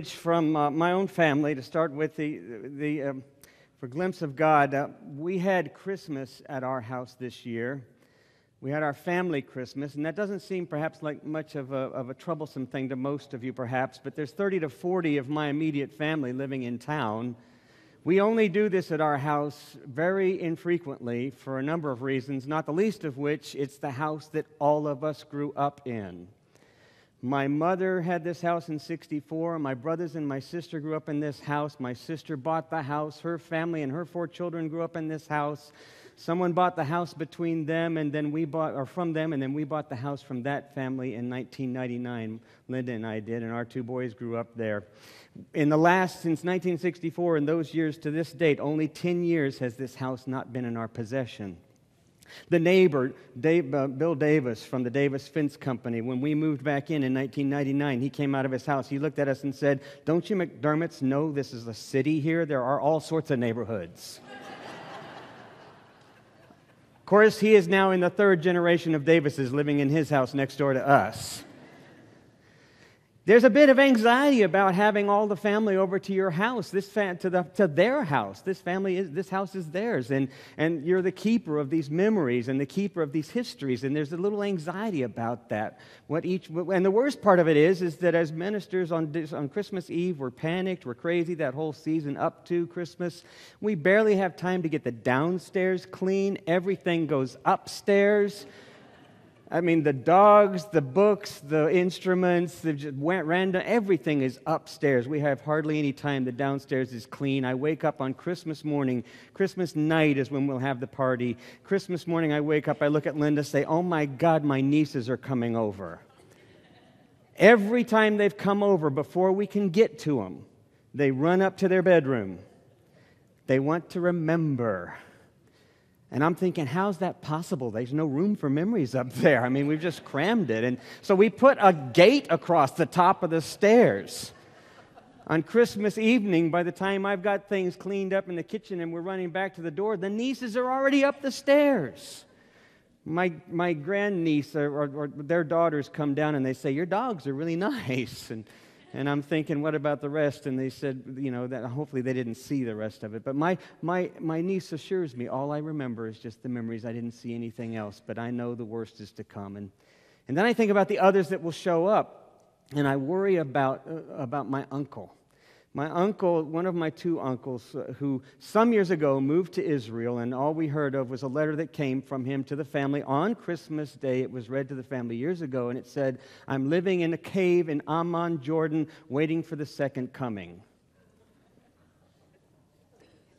from uh, my own family to start with the, the um, for glimpse of god uh, we had christmas at our house this year. We had our family christmas and that doesn't seem perhaps like much of a, of a troublesome thing to most of you perhaps but there's 30 to 40 of my immediate family living in town. We only do this at our house very infrequently for a number of reasons not the least of which it's the house that all of us grew up in my mother had this house in 64. My brothers and my sister grew up in this house. My sister bought the house. Her family and her four children grew up in this house. Someone bought the house between them, and then we bought, or from them, and then we bought the house from that family in 1999. Linda and I did, and our two boys grew up there. In the last, since 1964, in those years to this date, only 10 years has this house not been in our possession. The neighbor, Dave, uh, Bill Davis from the Davis Fence Company, when we moved back in in 1999, he came out of his house. He looked at us and said, Don't you McDermotts know this is a city here? There are all sorts of neighborhoods. of course, he is now in the third generation of Davises living in his house next door to us. There's a bit of anxiety about having all the family over to your house, this fa- to, the, to their house. This family is, this house is theirs, and, and you're the keeper of these memories and the keeper of these histories. And there's a little anxiety about that. What each, and the worst part of it is, is that as ministers on, on Christmas Eve, we're panicked, we're crazy that whole season up to Christmas. We barely have time to get the downstairs clean. Everything goes upstairs. I mean, the dogs, the books, the instruments, the went random, everything is upstairs. We have hardly any time. The downstairs is clean. I wake up on Christmas morning. Christmas night is when we'll have the party. Christmas morning, I wake up, I look at Linda, say, Oh my God, my nieces are coming over. Every time they've come over, before we can get to them, they run up to their bedroom. They want to remember. And I'm thinking, how's that possible? There's no room for memories up there. I mean, we've just crammed it. And so we put a gate across the top of the stairs. On Christmas evening, by the time I've got things cleaned up in the kitchen and we're running back to the door, the nieces are already up the stairs. My, my grandniece or, or, or their daughters come down and they say, Your dogs are really nice. And and I'm thinking, what about the rest? And they said, you know, that hopefully they didn't see the rest of it. But my, my, my niece assures me all I remember is just the memories. I didn't see anything else, but I know the worst is to come. And, and then I think about the others that will show up, and I worry about, uh, about my uncle. My uncle, one of my two uncles, uh, who some years ago moved to Israel, and all we heard of was a letter that came from him to the family on Christmas Day. It was read to the family years ago, and it said, I'm living in a cave in Amman, Jordan, waiting for the second coming.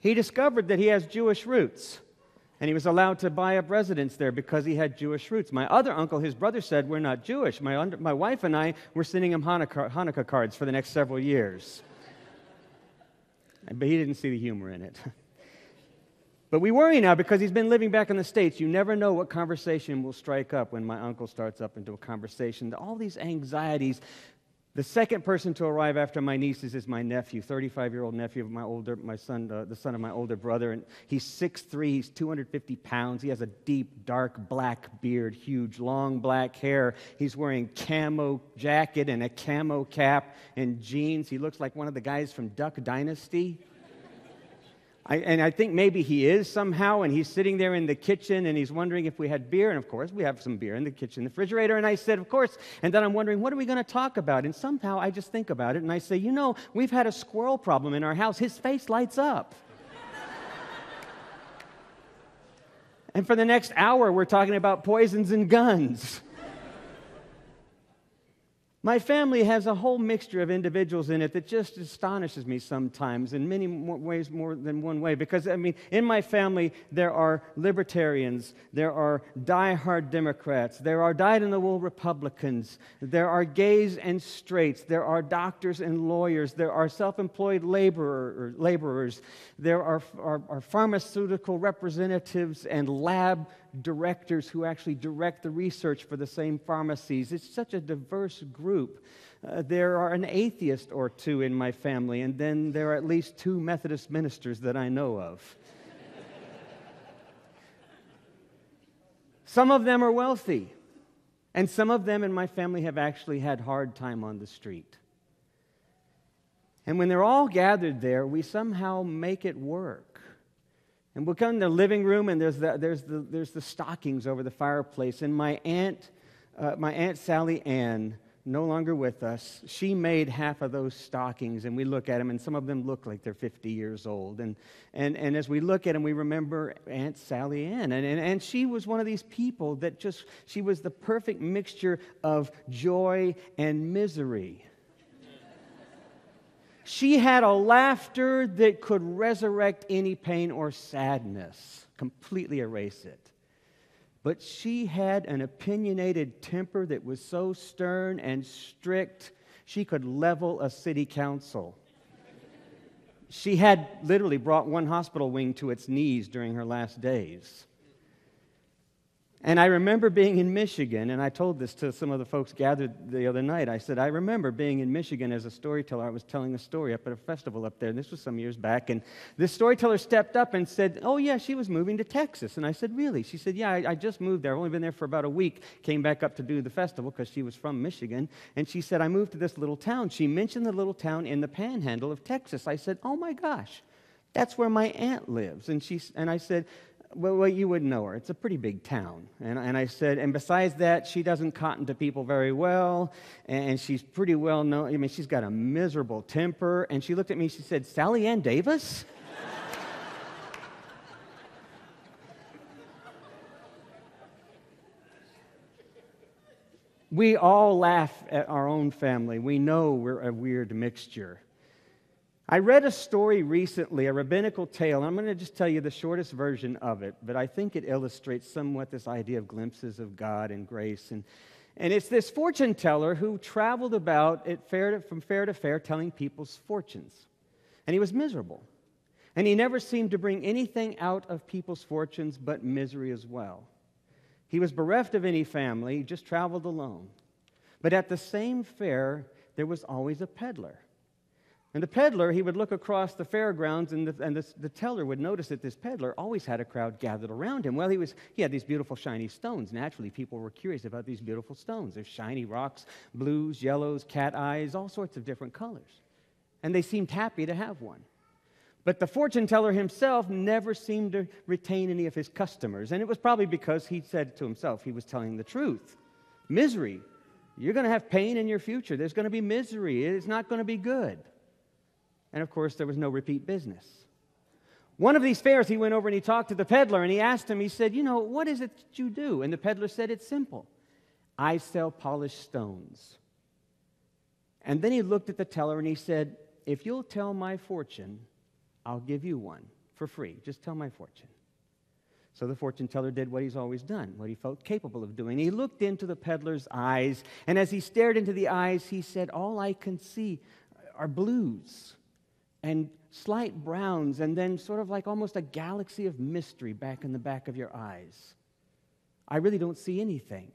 He discovered that he has Jewish roots, and he was allowed to buy up residence there because he had Jewish roots. My other uncle, his brother, said, We're not Jewish. My, under, my wife and I were sending him Hanukkah, Hanukkah cards for the next several years. But he didn't see the humor in it. But we worry now because he's been living back in the States. You never know what conversation will strike up when my uncle starts up into a conversation. All these anxieties. The second person to arrive after my nieces is my nephew, 35 year old nephew of my older, my son, uh, the son of my older brother. And he's 6'3, he's 250 pounds. He has a deep, dark black beard, huge, long black hair. He's wearing camo jacket and a camo cap and jeans. He looks like one of the guys from Duck Dynasty. I, and I think maybe he is somehow, and he's sitting there in the kitchen and he's wondering if we had beer. And of course, we have some beer in the kitchen, the refrigerator. And I said, Of course. And then I'm wondering, what are we going to talk about? And somehow I just think about it and I say, You know, we've had a squirrel problem in our house. His face lights up. and for the next hour, we're talking about poisons and guns. My family has a whole mixture of individuals in it that just astonishes me sometimes in many more ways more than one way. Because, I mean, in my family, there are libertarians, there are die-hard Democrats, there are dyed in the wool Republicans, there are gays and straights, there are doctors and lawyers, there are self employed laborer, er, laborers, there are, are, are pharmaceutical representatives and lab directors who actually direct the research for the same pharmacies. It's such a diverse group. Uh, there are an atheist or two in my family, and then there are at least two Methodist ministers that I know of. some of them are wealthy, and some of them in my family have actually had hard time on the street. And when they're all gathered there, we somehow make it work. And we'll come to the living room, and there's the, there's the, there's the stockings over the fireplace. And my aunt, uh, my aunt Sally Ann, no longer with us, she made half of those stockings, and we look at them, and some of them look like they're 50 years old. And, and, and as we look at them, we remember Aunt Sally Ann. And, and, and she was one of these people that just, she was the perfect mixture of joy and misery. she had a laughter that could resurrect any pain or sadness, completely erase it. But she had an opinionated temper that was so stern and strict, she could level a city council. she had literally brought one hospital wing to its knees during her last days. And I remember being in Michigan, and I told this to some of the folks gathered the other night. I said, I remember being in Michigan as a storyteller. I was telling a story up at a festival up there, and this was some years back. And this storyteller stepped up and said, Oh, yeah, she was moving to Texas. And I said, Really? She said, Yeah, I, I just moved there. I've only been there for about a week. Came back up to do the festival because she was from Michigan. And she said, I moved to this little town. She mentioned the little town in the panhandle of Texas. I said, Oh, my gosh. That's where my aunt lives. And, she, and I said, well, well, you wouldn't know her. It's a pretty big town. And, and I said, and besides that, she doesn't cotton to people very well, and she's pretty well known. I mean, she's got a miserable temper. And she looked at me, she said, Sally Ann Davis? we all laugh at our own family. We know we're a weird mixture. I read a story recently, a rabbinical tale. And I'm going to just tell you the shortest version of it, but I think it illustrates somewhat this idea of glimpses of God and grace. And, and it's this fortune teller who traveled about fair to, from fair to fair telling people's fortunes. And he was miserable. And he never seemed to bring anything out of people's fortunes but misery as well. He was bereft of any family, he just traveled alone. But at the same fair, there was always a peddler and the peddler, he would look across the fairgrounds, and, the, and the, the, teller would notice that this peddler always had a crowd gathered around him. Well, he, was, he had these beautiful, shiny stones. Naturally, people were curious about these beautiful stones. There's shiny rocks, blues, yellows, cat eyes, all sorts of different colors. And they seemed happy to have one. But the fortune teller himself never seemed to retain any of his customers. And it was probably because he said to himself he was telling the truth. Misery. You're going to have pain in your future. There's going to be misery. It's not going to be good. And of course, there was no repeat business. One of these fairs, he went over and he talked to the peddler and he asked him, he said, You know, what is it that you do? And the peddler said, It's simple. I sell polished stones. And then he looked at the teller and he said, If you'll tell my fortune, I'll give you one for free. Just tell my fortune. So the fortune teller did what he's always done, what he felt capable of doing. He looked into the peddler's eyes, and as he stared into the eyes, he said, All I can see are blues and slight browns, and then sort of like almost a galaxy of mystery back in the back of your eyes. I really don't see anything.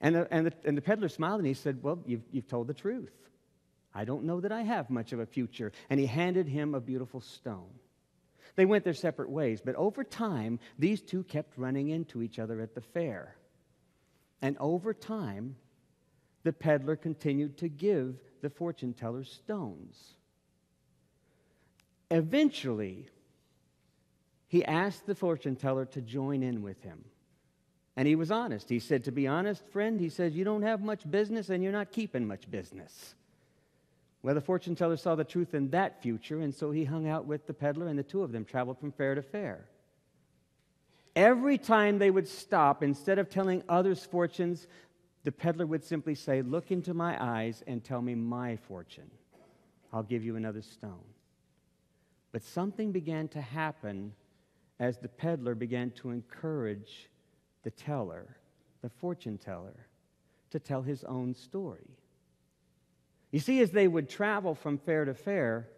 And the, and the, and the peddler smiled and he said, Well, you've, you've told the truth. I don't know that I have much of a future. And he handed him a beautiful stone. They went their separate ways, but over time, these two kept running into each other at the fair. And over time, the peddler continued to give the fortune teller stones. Eventually, he asked the fortune teller to join in with him. And he was honest. He said, To be honest, friend, he says, You don't have much business and you're not keeping much business. Well, the fortune teller saw the truth in that future, and so he hung out with the peddler, and the two of them traveled from fair to fair. Every time they would stop, instead of telling others' fortunes, the peddler would simply say, Look into my eyes and tell me my fortune. I'll give you another stone. But something began to happen as the peddler began to encourage the teller, the fortune teller, to tell his own story. You see, as they would travel from fair to fair,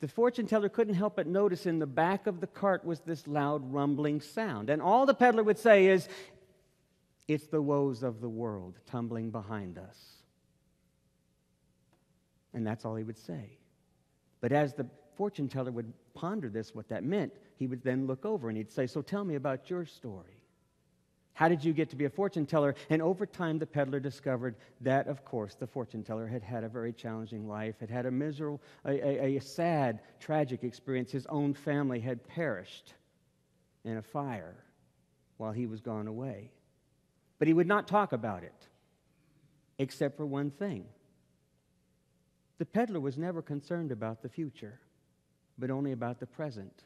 the fortune teller couldn't help but notice in the back of the cart was this loud rumbling sound. And all the peddler would say is, It's the woes of the world tumbling behind us. And that's all he would say. But as the fortune teller would ponder this, what that meant, he would then look over and he'd say, So tell me about your story. How did you get to be a fortune teller? And over time, the peddler discovered that, of course, the fortune teller had had a very challenging life, had had a miserable, a, a, a sad, tragic experience. His own family had perished in a fire while he was gone away. But he would not talk about it, except for one thing. The peddler was never concerned about the future, but only about the present.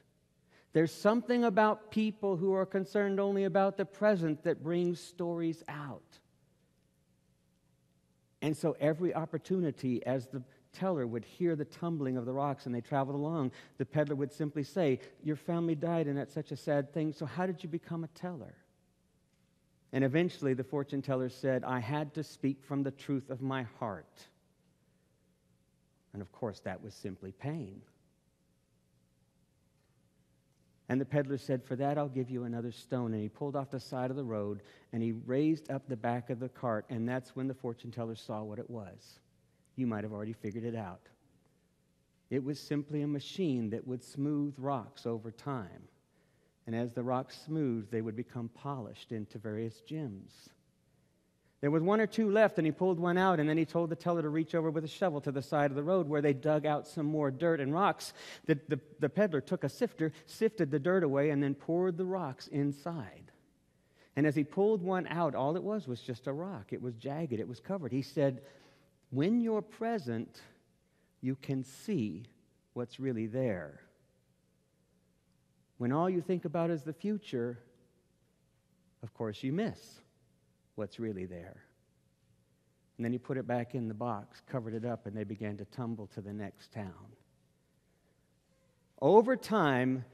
There's something about people who are concerned only about the present that brings stories out. And so every opportunity, as the teller would hear the tumbling of the rocks and they traveled along, the peddler would simply say, Your family died, and that's such a sad thing, so how did you become a teller? And eventually the fortune teller said, I had to speak from the truth of my heart. And of course, that was simply pain. And the peddler said, For that I'll give you another stone. And he pulled off the side of the road and he raised up the back of the cart. And that's when the fortune teller saw what it was. You might have already figured it out. It was simply a machine that would smooth rocks over time. And as the rocks smoothed, they would become polished into various gems. There was one or two left, and he pulled one out, and then he told the teller to reach over with a shovel to the side of the road where they dug out some more dirt and rocks. The, the, the peddler took a sifter, sifted the dirt away, and then poured the rocks inside. And as he pulled one out, all it was was just a rock. It was jagged, it was covered. He said, When you're present, you can see what's really there. When all you think about is the future, of course, you miss what's really there. And then he put it back in the box, covered it up, and they began to tumble to the next town. Over time,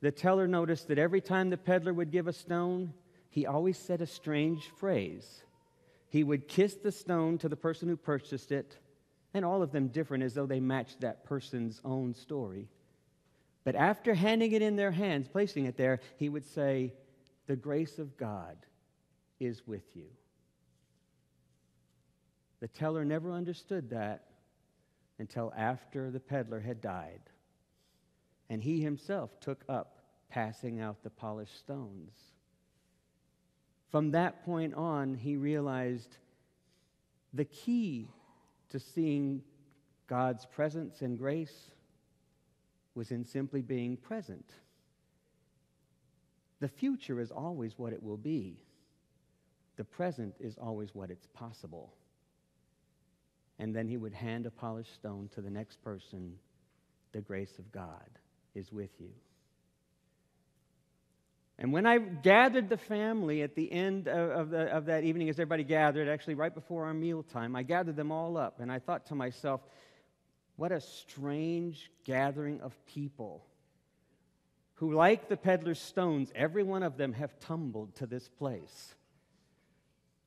the teller noticed that every time the peddler would give a stone, he always said a strange phrase. He would kiss the stone to the person who purchased it, and all of them different as though they matched that person's own story. But after handing it in their hands, placing it there, he would say, The grace of God is with you. The teller never understood that until after the peddler had died. And he himself took up passing out the polished stones. From that point on, he realized the key to seeing God's presence and grace was in simply being present. The future is always what it will be. The present is always what it's possible. And then he would hand a polished stone to the next person. The grace of God is with you. And when I gathered the family at the end of, of, the, of, that evening, as everybody gathered, actually right before our meal time, I gathered them all up and I thought to myself, what a strange gathering of people who, like the peddler's stones, every one of them have tumbled to this place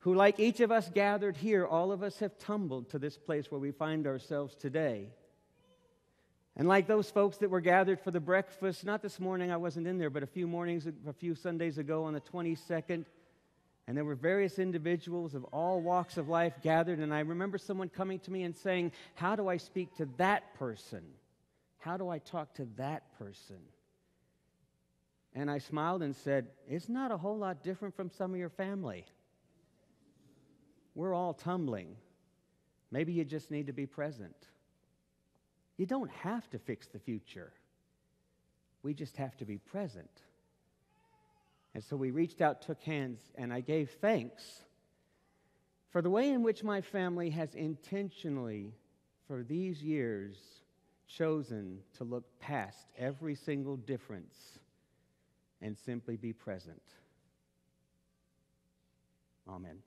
who, like each of us gathered here, all of us have tumbled to this place where we find ourselves today. And like those folks that were gathered for the breakfast, not this morning, I wasn't in there, but a few mornings, a few Sundays ago on the 22nd, and there were various individuals of all walks of life gathered. And I remember someone coming to me and saying, How do I speak to that person? How do I talk to that person? And I smiled and said, It's not a whole lot different from some of your family. We're all tumbling. Maybe you just need to be present. You don't have to fix the future. We just have to be present. And so we reached out, took hands, and I gave thanks for the way in which my family has intentionally, for these years, chosen to look past every single difference and simply be present. Amen.